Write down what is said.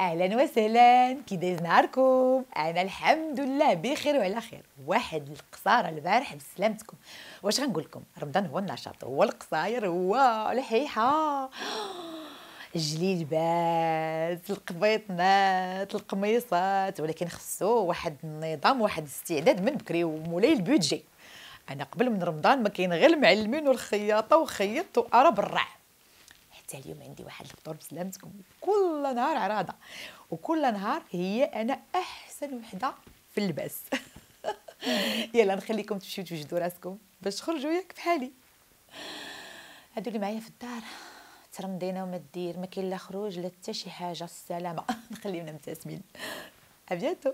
أهلا وسهلا كي دايز نهاركم؟ أنا الحمد لله بخير وعلى خير. واحد القصارة البارح بسلامتكم. واش غنقول لكم؟ رمضان هو النشاط هو القصاير هو الحيحة. الجليلبات القبيطنات القميصات ولكن خصو واحد النظام واحد الاستعداد من بكري ومولاي البيدجي أنا قبل من رمضان ما كاين غير المعلمين والخياطة وخيطت وأرى بالرع حتى اليوم عندي واحد الفطور بسلامتكم كل نهار عراضه وكل نهار هي أنا أحسن وحدة في اللباس. يلا نخليكم تمشيو توجدوا راسكم باش تخرجوا ياك بحالي هادو اللي معايا في الدار ترمضينا وما دير ما كاين لا خروج لا حتى شي حاجة السلامة. نخليونا مبتسمين à bientôt